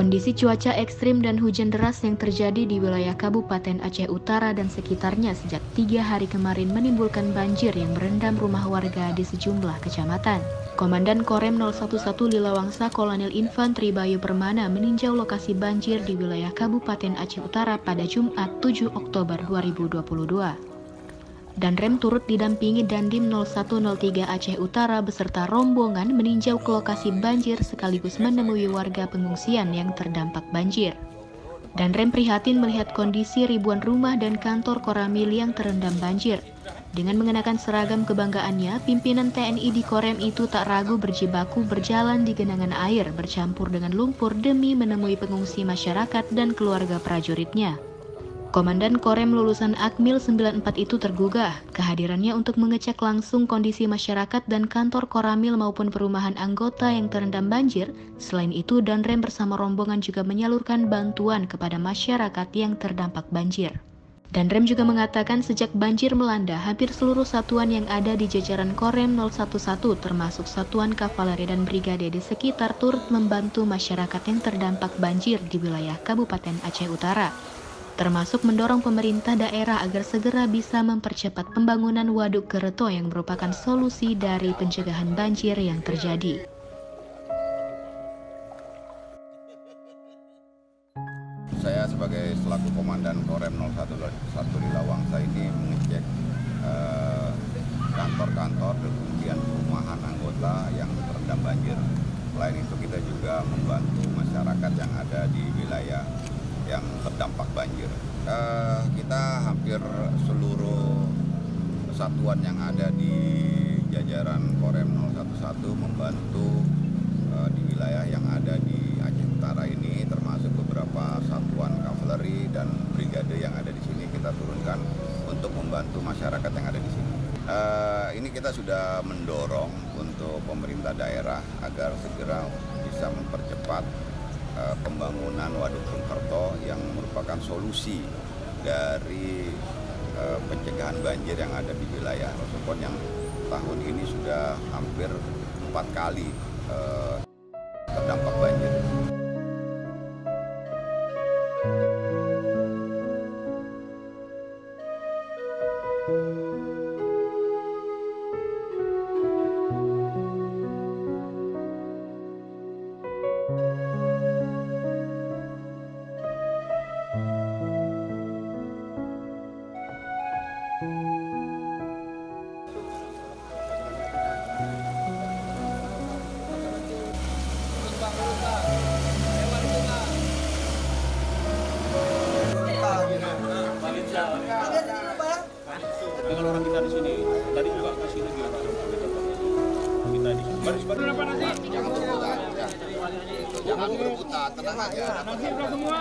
Kondisi cuaca ekstrim dan hujan deras yang terjadi di wilayah Kabupaten Aceh Utara dan sekitarnya sejak tiga hari kemarin menimbulkan banjir yang merendam rumah warga di sejumlah kecamatan. Komandan Korem 011 Lilawangsa Kolonel Infantri Bayu Permana meninjau lokasi banjir di wilayah Kabupaten Aceh Utara pada Jumat 7 Oktober 2022 dan rem turut didampingi Dandim 0103 Aceh Utara beserta rombongan meninjau ke lokasi banjir sekaligus menemui warga pengungsian yang terdampak banjir. Dan rem prihatin melihat kondisi ribuan rumah dan kantor Koramil yang terendam banjir. Dengan mengenakan seragam kebanggaannya, pimpinan TNI di Korem itu tak ragu berjibaku berjalan di genangan air bercampur dengan lumpur demi menemui pengungsi masyarakat dan keluarga prajuritnya. Komandan Korem lulusan Akmil 94 itu tergugah kehadirannya untuk mengecek langsung kondisi masyarakat dan kantor Koramil maupun perumahan anggota yang terendam banjir. Selain itu, Danrem bersama rombongan juga menyalurkan bantuan kepada masyarakat yang terdampak banjir. Danrem juga mengatakan sejak banjir melanda, hampir seluruh satuan yang ada di jajaran Korem 011 termasuk satuan kavaleri dan brigade di sekitar turut membantu masyarakat yang terdampak banjir di wilayah Kabupaten Aceh Utara termasuk mendorong pemerintah daerah agar segera bisa mempercepat pembangunan Waduk Kereto yang merupakan solusi dari pencegahan banjir yang terjadi. Saya sebagai selaku Komandan Korem 011 di Lawangsa ini mengecek eh, kantor-kantor dan kemudian perumahan anggota yang terendam banjir. Selain itu kita juga membantu masyarakat yang ada di wilayah yang terdampak banjir. Uh, kita hampir seluruh satuan yang ada di jajaran Korem 011 membantu uh, di wilayah yang ada di Aceh Utara ini termasuk beberapa satuan kavaleri dan brigade yang ada di sini kita turunkan untuk membantu masyarakat yang ada di sini. Uh, ini kita sudah mendorong untuk pemerintah daerah agar segera bisa mempercepat uh, pembangunan Waduk Sungkerto yang merupakan solusi dari uh, pencegahan banjir yang ada di wilayah Rosopon yang tahun ini sudah hampir empat kali uh, dengan orang kita di sini tadi juga ke sini juga kita di baris baris berapa nanti? Jangan berputar jangan berputar tenang aja. Nanti semua?